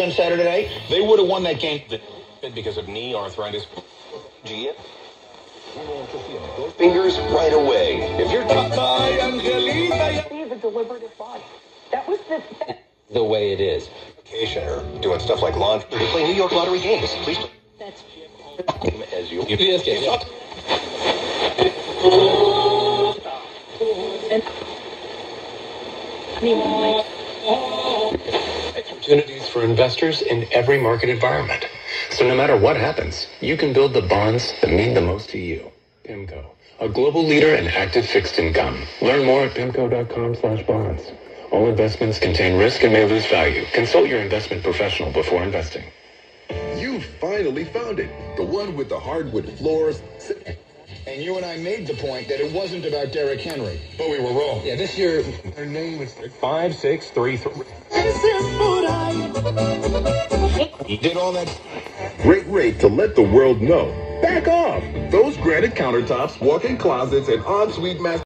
on Saturday night, they would have won that game. because of knee arthritis. Gia. Fingers right away. If you're See the deliberative body. That was the. the way it is. vacation or doing stuff like lawn, we play New York lottery games. Please. That's. As you. Yes, yes, yes. And, I mean, like, opportunities for investors in every market environment. So no matter what happens, you can build the bonds that mean the most to you. PIMCO, a global leader in active fixed income. Learn more at pimco.com slash bonds. All investments contain risk and may lose value. Consult your investment professional before investing. You finally found it. The one with the hardwood floors. And you and I made the point that it wasn't about Derrick Henry, but we were wrong. Yeah, this year, Her name is five six three three. He did all that. Great rate to let the world know. Back off. Those granite countertops, walk-in closets, and ensuite master.